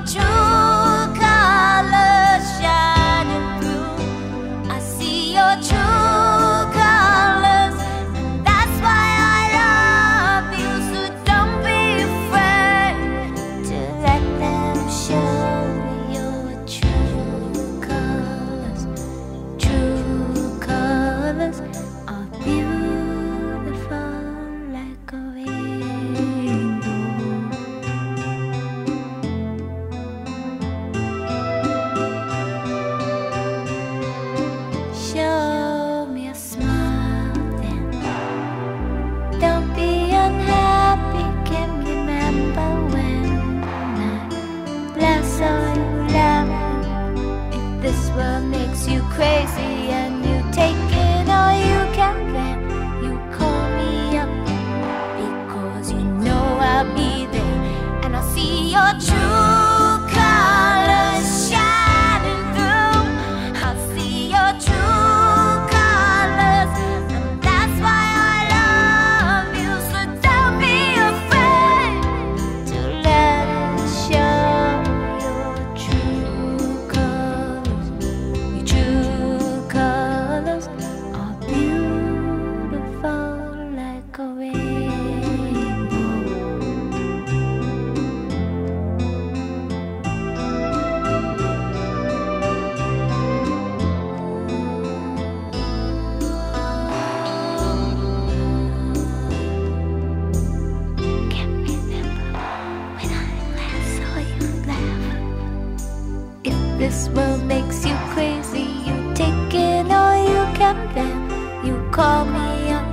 맞춰. you crazy and you take it all you can then you call me up because you know I'll be there. And I'll see your truth This world makes you crazy. You take in all you can bear. You call me up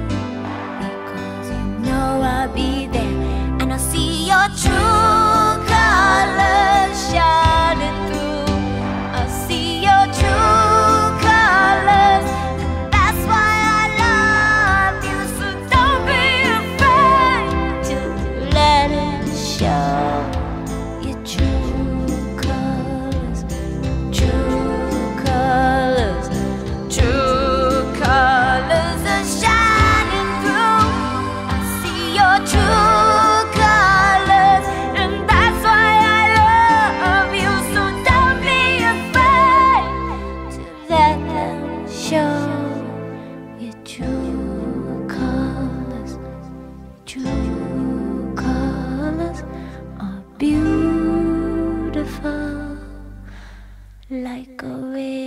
because you know I'll be there and I'll see your true colors shining through. I'll see your true. Show. like a wave.